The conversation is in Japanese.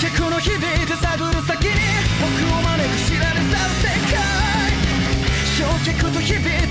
脚の日々で探る先に僕を招く知られざる世界焼却と日々